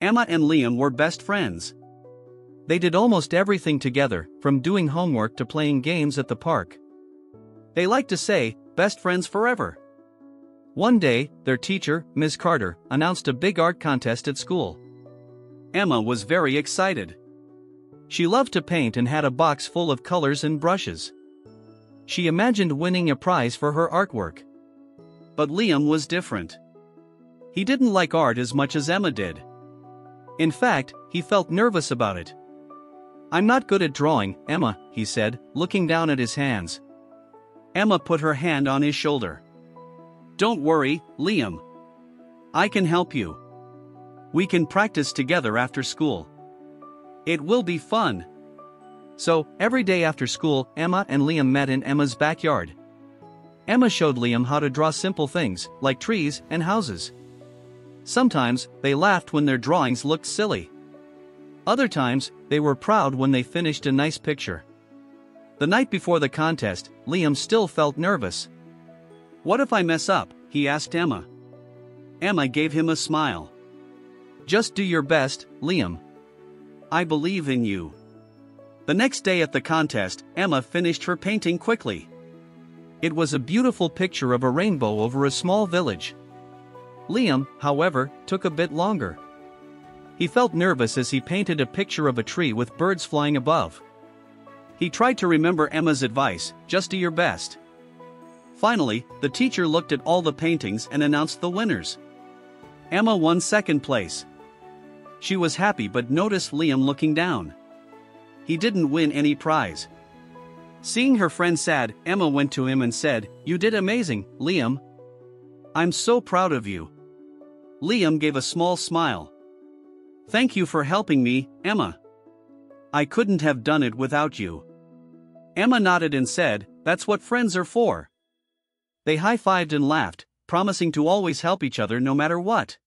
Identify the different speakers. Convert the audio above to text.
Speaker 1: Emma and Liam were best friends. They did almost everything together, from doing homework to playing games at the park. They like to say, best friends forever. One day, their teacher, Ms. Carter, announced a big art contest at school. Emma was very excited. She loved to paint and had a box full of colors and brushes. She imagined winning a prize for her artwork. But Liam was different. He didn't like art as much as Emma did. In fact, he felt nervous about it. I'm not good at drawing, Emma, he said, looking down at his hands. Emma put her hand on his shoulder. Don't worry, Liam. I can help you. We can practice together after school. It will be fun. So, every day after school, Emma and Liam met in Emma's backyard. Emma showed Liam how to draw simple things, like trees and houses. Sometimes, they laughed when their drawings looked silly. Other times, they were proud when they finished a nice picture. The night before the contest, Liam still felt nervous. What if I mess up? he asked Emma. Emma gave him a smile. Just do your best, Liam. I believe in you. The next day at the contest, Emma finished her painting quickly. It was a beautiful picture of a rainbow over a small village. Liam, however, took a bit longer. He felt nervous as he painted a picture of a tree with birds flying above. He tried to remember Emma's advice just do your best. Finally, the teacher looked at all the paintings and announced the winners. Emma won second place. She was happy but noticed Liam looking down. He didn't win any prize. Seeing her friend sad, Emma went to him and said, You did amazing, Liam. I'm so proud of you. Liam gave a small smile. Thank you for helping me, Emma. I couldn't have done it without you. Emma nodded and said, That's what friends are for. They high fived and laughed, promising to always help each other no matter what.